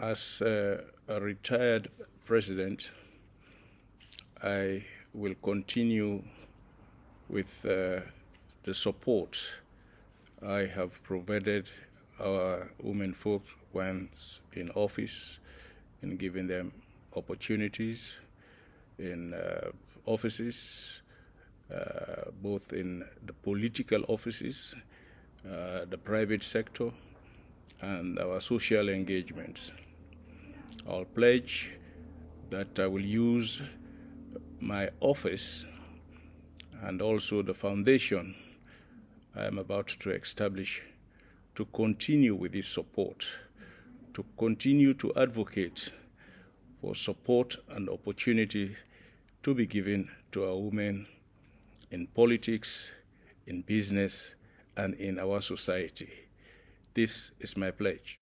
As uh, a retired president, I will continue with uh, the support I have provided our women folk once in office in giving them opportunities in uh, offices, uh, both in the political offices, uh, the private sector, and our social engagements. I'll pledge that I will use my office and also the foundation I am about to establish to continue with this support, to continue to advocate for support and opportunity to be given to our women in politics, in business, and in our society. This is my pledge.